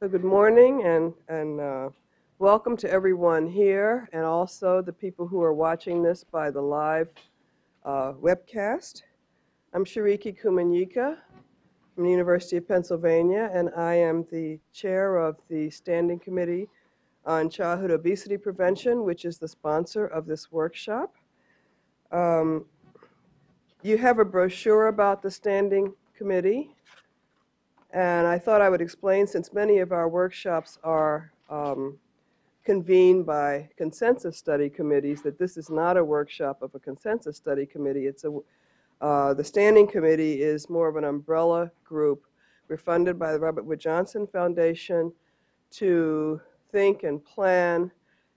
So good morning and, and uh, welcome to everyone here and also the people who are watching this by the live uh, webcast. I'm Shiriki Kumanyika from the University of Pennsylvania and I am the chair of the Standing Committee on Childhood Obesity Prevention, which is the sponsor of this workshop. Um, you have a brochure about the Standing Committee and I thought I would explain, since many of our workshops are um, convened by consensus study committees, that this is not a workshop of a consensus study committee. It's a, uh, the standing committee is more of an umbrella group. We're funded by the Robert Wood Johnson Foundation to think and plan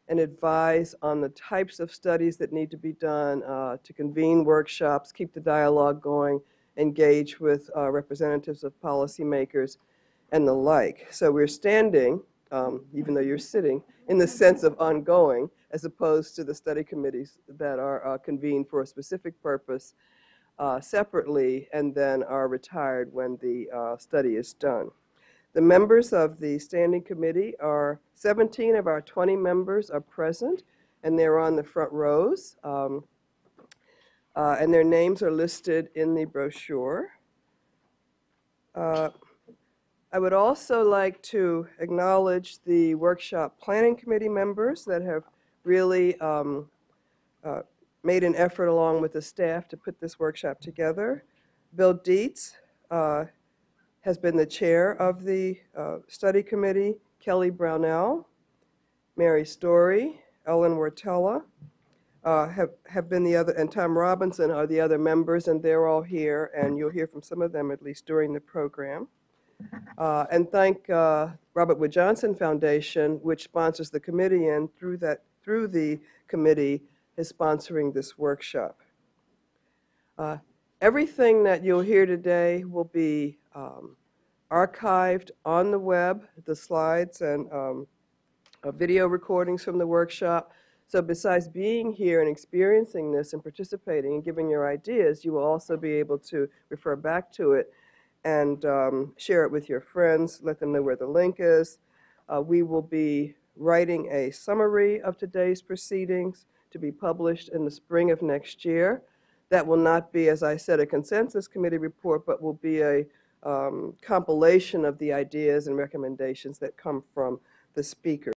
and advise on the types of studies that need to be done, uh, to convene workshops, keep the dialogue going, engage with uh, representatives of policymakers and the like. So we're standing, um, even though you're sitting, in the sense of ongoing, as opposed to the study committees that are uh, convened for a specific purpose uh, separately and then are retired when the uh, study is done. The members of the standing committee are 17 of our 20 members are present and they're on the front rows. Um, uh, and their names are listed in the brochure. Uh, I would also like to acknowledge the workshop planning committee members that have really um, uh, made an effort along with the staff to put this workshop together. Bill Dietz uh, has been the chair of the uh, study committee, Kelly Brownell, Mary Story, Ellen Wartella, uh, have, have been the other, and Tom Robinson are the other members, and they're all here, and you'll hear from some of them at least during the program. Uh, and thank uh, Robert Wood Johnson Foundation, which sponsors the committee, and through that, through the committee, is sponsoring this workshop. Uh, everything that you'll hear today will be um, archived on the web, the slides and um, uh, video recordings from the workshop. So besides being here and experiencing this and participating and giving your ideas, you will also be able to refer back to it and um, share it with your friends, let them know where the link is. Uh, we will be writing a summary of today's proceedings to be published in the spring of next year. That will not be, as I said, a consensus committee report, but will be a um, compilation of the ideas and recommendations that come from the speakers.